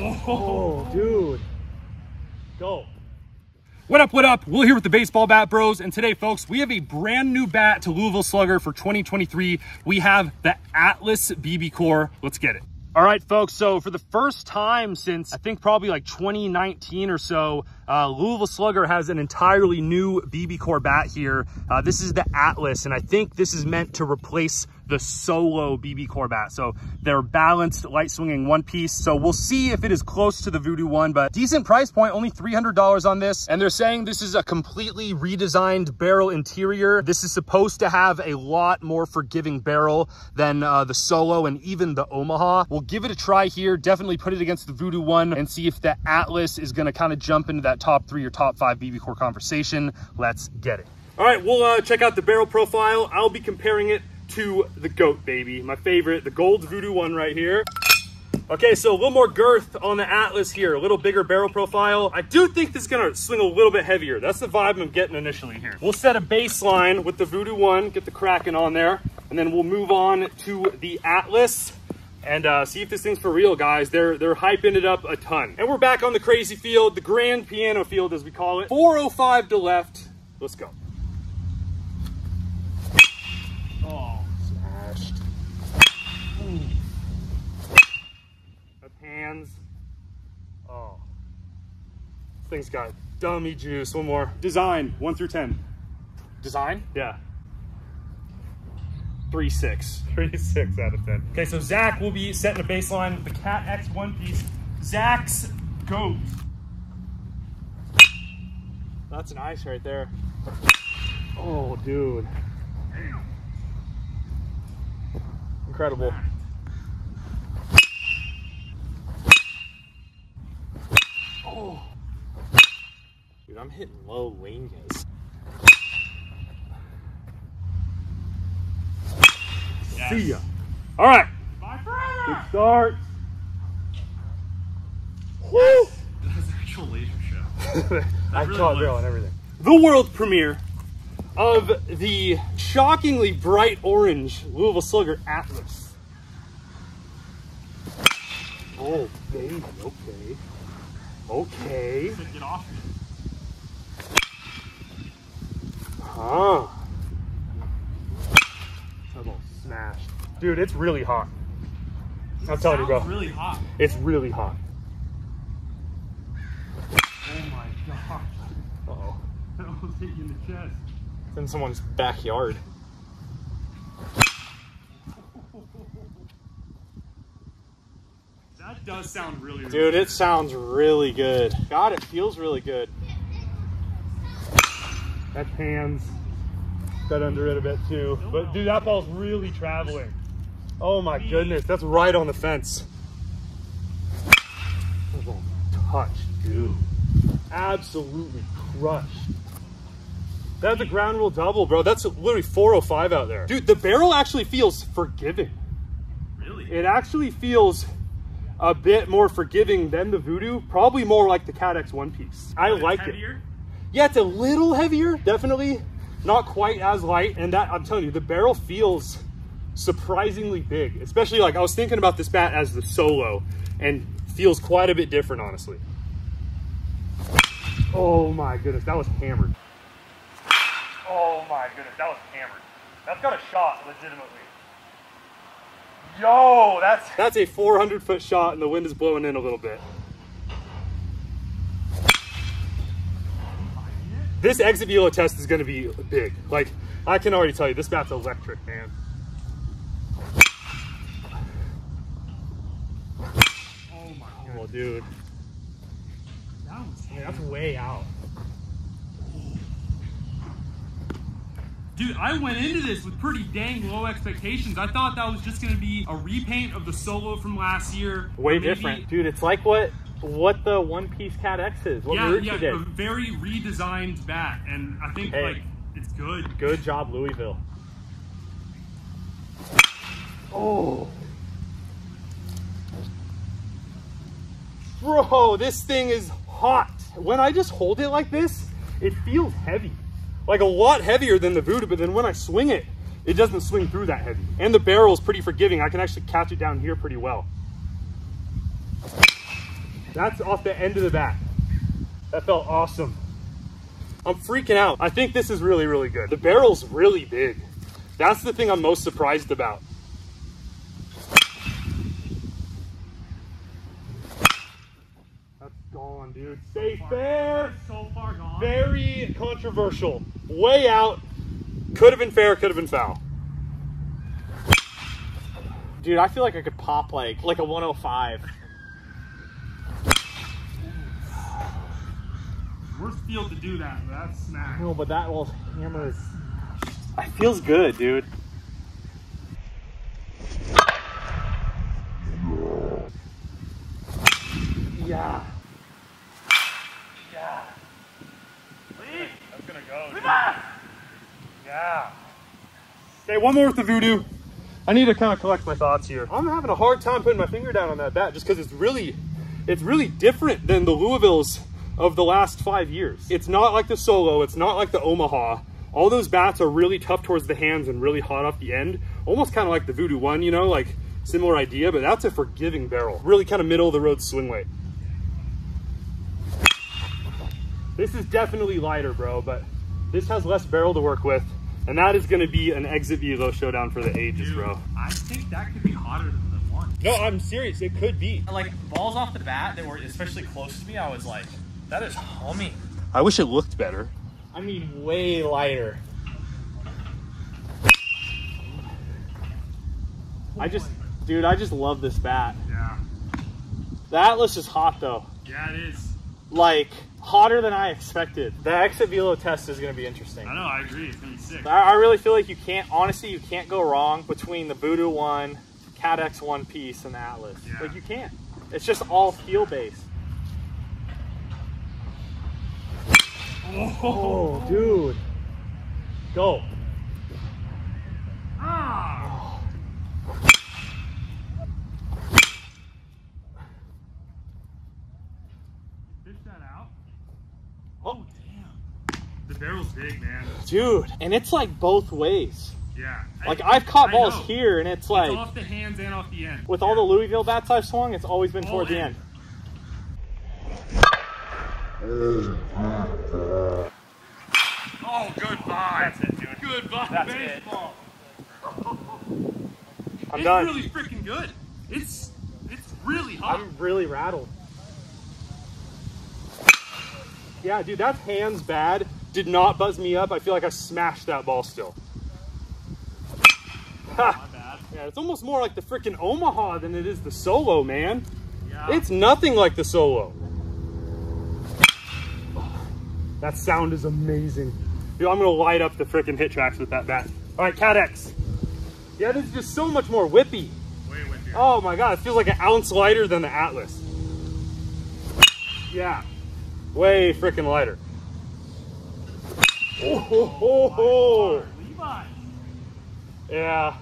Oh, dude. Go. What up, what up? We're here with the Baseball Bat Bros, and today, folks, we have a brand new bat to Louisville Slugger for 2023. We have the Atlas BBCOR. Let's get it. All right, folks, so for the first time since I think probably like 2019 or so, uh, Louisville Slugger has an entirely new BBCOR bat here. Uh, this is the Atlas, and I think this is meant to replace the solo BBCOR bat. So they're balanced, light swinging one piece. So we'll see if it is close to the Voodoo one, but decent price point, only $300 on this. And they're saying this is a completely redesigned barrel interior. This is supposed to have a lot more forgiving barrel than uh, the solo and even the Omaha. We'll give it a try here. Definitely put it against the Voodoo one and see if the Atlas is gonna kind of jump into that top three or top five BBCOR conversation. Let's get it. All right, we'll uh, check out the barrel profile. I'll be comparing it to the GOAT, baby. My favorite, the Gold Voodoo one right here. Okay, so a little more girth on the Atlas here, a little bigger barrel profile. I do think this is gonna swing a little bit heavier. That's the vibe I'm getting initially here. We'll set a baseline with the Voodoo one, get the Kraken on there, and then we'll move on to the Atlas and uh, see if this thing's for real, guys. They're they're hyping it up a ton. And we're back on the crazy field, the grand piano field as we call it. 405 to left. Let's go. Oh, smashed. Up hands. Oh. Thing's got dummy juice. One more. Design, one through 10. Design? Yeah. Three six. Three six out of ten. Okay, so Zach will be setting a baseline with the Cat X one piece. Zach's goat. That's an ice right there. Oh, dude. Incredible. Oh. Dude, I'm hitting low lane. Yes. See ya. All right. Bye Good forever. start. Woo! That's an actual laser show. I really caught barrel and everything. The world premiere of the shockingly bright orange Louisville Slugger Atlas. Oh, baby. Okay. Okay. Get off Huh. That's all smashed. Dude, it's really hot. I'm telling you, bro. Sounds really hot. It's really hot. Oh my god. Uh-oh. That almost hit you in the chest. It's in someone's backyard. That does sound really Dude, it sounds really good. God, it feels really good. That's hands. Got under it a bit too. But dude, that ball's really traveling. Oh my goodness, that's right on the fence. That ball touched, dude. Absolutely crushed. That's a ground rule double, bro. That's literally 405 out there. Dude, the barrel actually feels forgiving. Really? It actually feels a bit more forgiving than the Voodoo. Probably more like the Cat X One Piece. I It's like it. Yeah, it's a little heavier, definitely. Not quite as light. And that, I'm telling you, the barrel feels surprisingly big. Especially like I was thinking about this bat as the solo and feels quite a bit different, honestly. Oh my goodness, that was hammered. Oh my goodness, that was hammered. That's got a shot, legitimately. Yo, that's that's a 400 foot shot and the wind is blowing in a little bit. This exit velo test is going to be big. Like, I can already tell you, this bat's electric, man. Oh my Oh, god. dude. That was that's way out. Dude, I went into this with pretty dang low expectations. I thought that was just gonna be a repaint of the solo from last year. Way Maybe- different. Dude, it's like what what the one piece Cat X is. What Yeah, Marucci yeah, did. a very redesigned bat, and I think Hey. like it's good. Good job, Louisville. Oh. Bro, this thing is hot. When I just hold it like this, it feels heavy. Like a lot heavier than the Voodoo, but then when I swing it, it doesn't swing through that heavy. And the barrel is pretty forgiving. I can actually catch it down here pretty well. That's off the end of the bat. That felt awesome. I'm freaking out. I think this is really, really good. The barrel's really big. That's the thing I'm most surprised about. That's gone, dude. Stay fair. So far gone. Very controversial. Way out. Could have been fair, could have been foul. Dude, I feel like I could pop like like a 105. Worst field to do that, but that's smack. No, but that will hammer. It feels good, dude. Yeah. Yeah. That's gonna go. Yeah. Okay, one more with the voodoo. I need to kind of collect my thoughts here. I'm having a hard time putting my finger down on that bat just because it's really, it's really different than the Louisvilles of the last five years. It's not like the Solo. It's not like the Omaha. All those bats are really tough towards the hands and really hot off the end. Almost kind of like the Voodoo one, you know, like similar idea, but that's a forgiving barrel. Really kind of middle of the road swing weight. This is definitely lighter, bro, but this has less barrel to work with. And that is going to be an exit velo showdown for the ages, Dude, bro. I think that could be hotter than the one. No, I'm serious. It could be. Like balls off the bat that were especially close to me, I was like, that is humming. I wish it looked better. I mean, way lighter. I just, dude, I just love this bat. Yeah. The Atlas is hot though. Yeah, it is. Like hotter than I expected. The exit velo test is gonna be interesting. I know, I agree. It's gonna be sick. I I really feel like you can't, honestly, you can't go wrong between the Voodoo one, Cat X one piece, and the Atlas. Yeah. Like you can't. It's just all feel based. Oh, dude. Go. Ah! Fish that out. Oh, damn. The barrel's big, man. Dude. And it's like both ways. Yeah. Like I- I've caught I balls know. here and it's It's like, off the hands and off the end. with all the Louisville bats I've swung, it's always been All toward the end. Oh, goodbye. That's it, dude. Goodbye, That's it. baseball. I'm it's done. really freaking good. It's it's really hot. I'm really rattled. Yeah, dude, that's hands bad. Did not buzz me up. I feel like I smashed that ball still. Oh, ha! My bad. Yeah, it's almost more like the freaking Omaha than it is the Solo, man. Yeah. It's nothing like the Solo. That sound is amazing. Dude, I'm gonna light up the freaking HitTrax with that bat. All right, Cat X. Yeah, this is just so much more whippy. you. Oh my god, it feels like an ounce lighter than the Atlas. Yeah, way freaking lighter. Oh, ho, ho, ho. Yeah.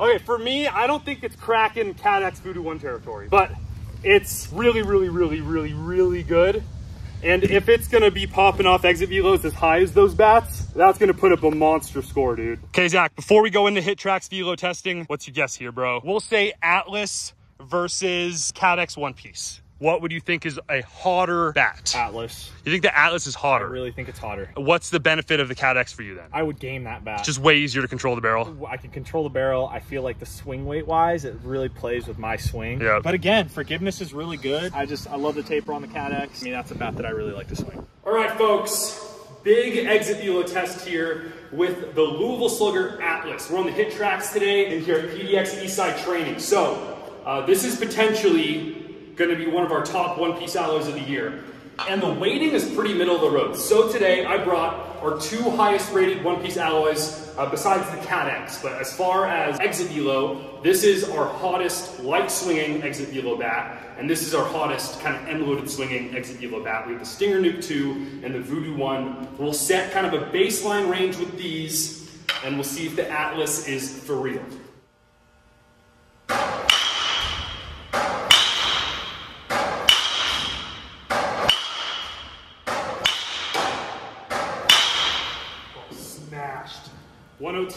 Okay, for me, I don't think it's cracking Cat X Voodoo 1 territory, but it's really, really, really, really, really good. And if it's gonna be popping off exit velos as high as those bats, that's gonna put up a monster score, dude. Okay, Zach, before we go into HitTrax velo testing, what's your guess here, bro? We'll say Atlas versus Cat X One Piece. What would you think is a hotter bat? Atlas. You think the Atlas is hotter? I really think it's hotter. What's the benefit of the Cat X for you then? I would game that bat. Just way easier to control the barrel. I can control the barrel. I feel like the swing weight wise, it really plays with my swing. Yeah. But again, forgiveness is really good. I just I love the taper on the Cat X. I mean, that's a bat that I really like to swing. All right, folks, big exit velo test here with the Louisville Slugger Atlas. We're on the HitTrax today and here at PDX Eastside Training. So, uh, this is potentially going to be one of our top one piece alloys of the year. And the weighting is pretty middle of the road. So today I brought our two highest rated one piece alloys uh, besides the Cat X. But as far as exit velo, this is our hottest light swinging exit velo bat. And this is our hottest kind of end loaded swinging exit velo bat. We have the Stinger Nuke 2 and the Voodoo 1. We'll set kind of a baseline range with these and we'll see if the Atlas is for real.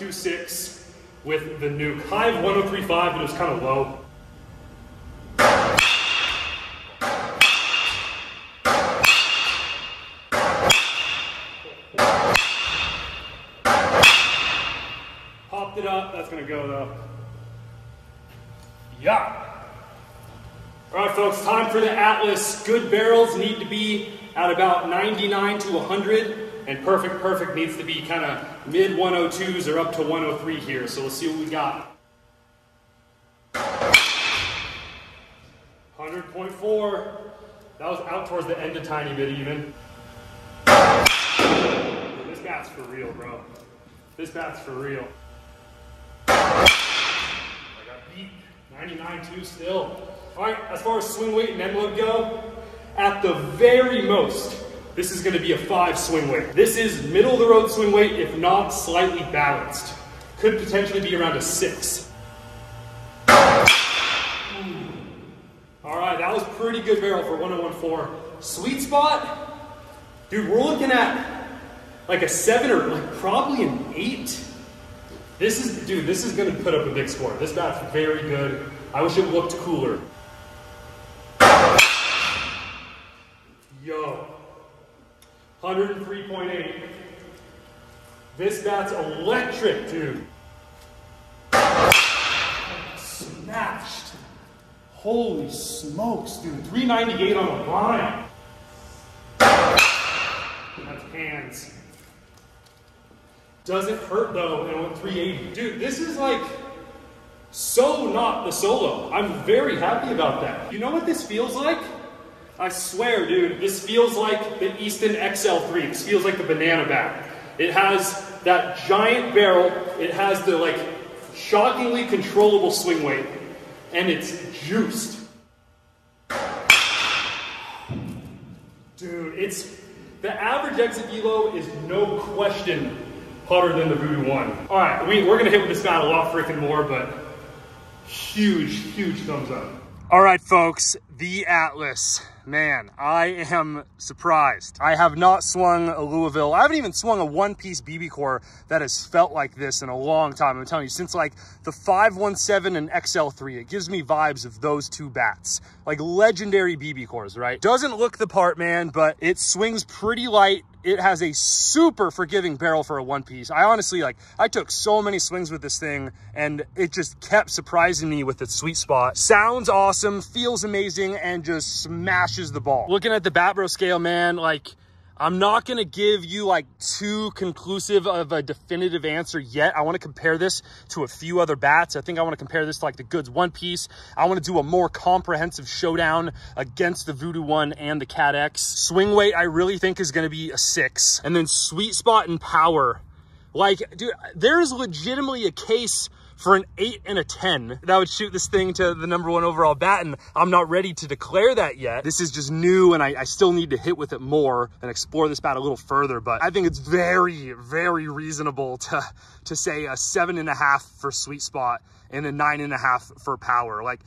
1.26 with the nuke. High of 1035, but it was kind of low. Popped it up, that's gonna go though. Yeah. All right, folks, time for the Atlas. Good barrels need to be at about 99 to 100 and perfect, perfect needs to be kind of mid 102s or up to 103 here. So let's see what we got. 100.4. That was out towards the end a tiny bit even. This bat's for real, bro. This bat's for real. I got beat. 99 2 still. All right, as far as swing weight and end load go, at the very most, this is gonna be a five swing weight. This is middle of the road swing weight, if not slightly balanced. Could potentially be around a six. All right, that was pretty good barrel for 1014. Sweet spot, dude, we're looking at like a seven or like probably an eight. This is, dude, this is gonna put up a big score. This bat's very good. I wish it looked cooler. Yo, 103.8. This bat's electric, dude. Smashed. Holy smokes, dude. 398 on the line. That's hands. Doesn't hurt though, and went 380. Dude, this is like so not the solo. I'm very happy about that. You know what this feels like? I swear, dude, this feels like the Easton XL3. This feels like the banana bat. It has that giant barrel. It has the like shockingly controllable swing weight, and it's juiced. Dude, it's the average exit velo is no question hotter than the Voodoo one. All right, we, we're gonna hit with this bat a lot freaking more, but huge, huge thumbs up. All right, folks, the Atlas. Man, I am surprised. I have not swung a Louisville. I haven't even swung a one-piece BBCOR that has felt like this in a long time. I'm telling you, since like the 517 and XL3, it gives me vibes of those two bats. Like legendary BBCORs, right? Doesn't look the part, man, but it swings pretty light it has a super forgiving barrel for a one piece. I honestly, like, I took so many swings with this thing and it just kept surprising me with its sweet spot. Sounds awesome, feels amazing, and just smashes the ball. Looking at the Batbro scale, man, like, I'm not going to give you like too conclusive of a definitive answer yet. I want to compare this to a few other bats. I think I want to compare this to like the Goods One Piece. I want to do a more comprehensive showdown against the Voodoo One and the Cat X. Swing weight, I really think is going to be a six. And then sweet spot and power. Like, dude, there's legitimately a case for an 8 and a 10 that would shoot this thing to the number one overall bat and I'm not ready to declare that yet. This is just new and I, I still need to hit with it more and explore this bat a little further but I think it's very very reasonable to to say a seven and a half for sweet spot and a nine and a half for power like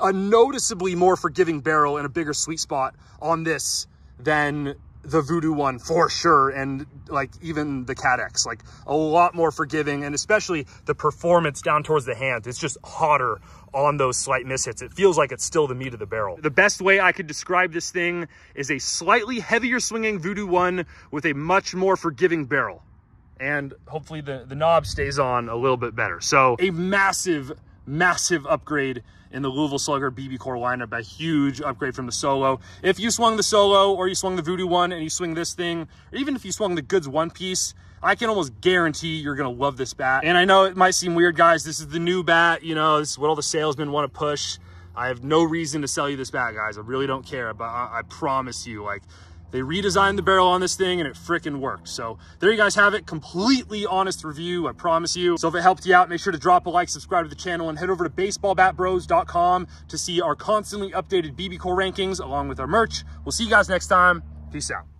a noticeably more forgiving barrel and a bigger sweet spot on this than the Voodoo one for sure. And like even the Cat X, like a lot more forgiving and especially the performance down towards the hand. It's just hotter on those slight mishits. It feels like it's still the meat of the barrel. The best way I could describe this thing is a slightly heavier swinging Voodoo one with a much more forgiving barrel. And hopefully the, the knob stays on a little bit better. So a massive, massive upgrade in the Louisville Slugger BBCOR lineup, a huge upgrade from the Solo. If you swung the Solo or you swung the Voodoo one and you swing this thing, or even if you swung the Goods one piece, I can almost guarantee you're gonna love this bat. And I know it might seem weird, guys. This is the new bat, you know, this is what all the salesmen wanna push. I have no reason to sell you this bat, guys. I really don't care, but I, I promise you, like, they redesigned the barrel on this thing and it freaking worked. So there you guys have it. Completely honest review, I promise you. So if it helped you out, make sure to drop a like, subscribe to the channel, and head over to baseballbatbros.com to see our constantly updated BBCOR rankings along with our merch. We'll see you guys next time. Peace out.